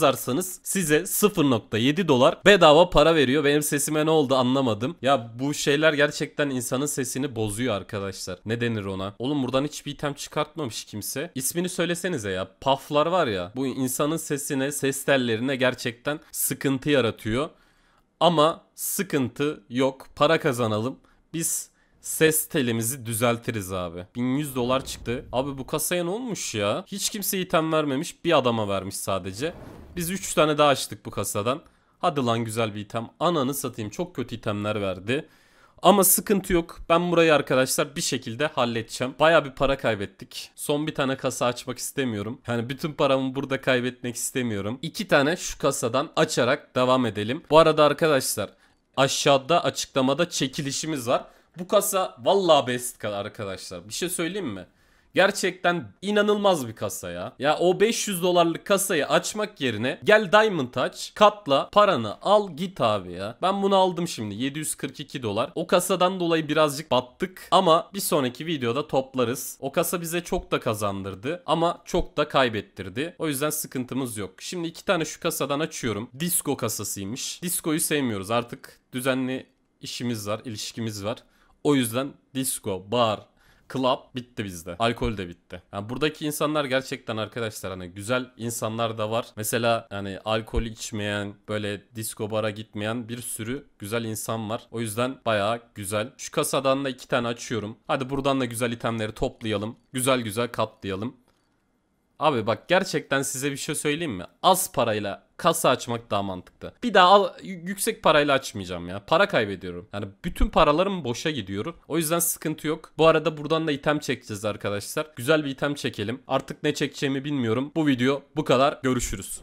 yazarsanız size 0.7 dolar bedava para veriyor. Benim sesime ne oldu anlamadım. Ya bu şeyler gerçekten insanın sesini bozuyor arkadaşlar. Ne denir ona? Oğlum buradan hiçbir item çıkartmamış kimse. İsmini söylesenize ya. Pufflar var ya. Bu insanın sesine, ses tellerine gerçekten sıkıntı yaratıyor. Ama sıkıntı yok. Para kazanalım. Biz ses telimizi düzeltiriz abi. 1100 dolar çıktı. Abi bu kasaya ne olmuş ya? Hiç kimse item vermemiş. Bir adama vermiş sadece. Biz 3 tane daha açtık bu kasadan. Hadi lan güzel bir item. Ananı satayım çok kötü itemler verdi. Ama sıkıntı yok. Ben burayı arkadaşlar bir şekilde halledeceğim. Baya bir para kaybettik. Son bir tane kasa açmak istemiyorum. Yani bütün paramı burada kaybetmek istemiyorum. İki tane şu kasadan açarak devam edelim. Bu arada arkadaşlar aşağıda açıklamada çekilişimiz var. Bu kasa vallahi best arkadaşlar. Bir şey söyleyeyim mi? Gerçekten inanılmaz bir kasa ya. Ya o 500 dolarlık kasayı açmak yerine gel Diamond aç, katla, paranı al git abi ya. Ben bunu aldım şimdi 742 dolar. O kasadan dolayı birazcık battık ama bir sonraki videoda toplarız. O kasa bize çok da kazandırdı ama çok da kaybettirdi. O yüzden sıkıntımız yok. Şimdi iki tane şu kasadan açıyorum. Disco kasasıymış. Disco'yu sevmiyoruz artık düzenli işimiz var, ilişkimiz var. O yüzden disco, bar, club bitti bizde. Alkol de bitti. Yani buradaki insanlar gerçekten arkadaşlar hani güzel insanlar da var. Mesela hani alkol içmeyen, böyle disco bara gitmeyen bir sürü güzel insan var. O yüzden bayağı güzel. Şu kasadan da iki tane açıyorum. Hadi buradan da güzel itemleri toplayalım. Güzel güzel katlayalım. Abi bak gerçekten size bir şey söyleyeyim mi? Az parayla kasa açmak daha mantıklı. Bir daha al, yüksek parayla açmayacağım ya. Para kaybediyorum. Yani bütün paralarım boşa gidiyor. O yüzden sıkıntı yok. Bu arada buradan da item çekeceğiz arkadaşlar. Güzel bir item çekelim. Artık ne çekeceğimi bilmiyorum. Bu video bu kadar. Görüşürüz.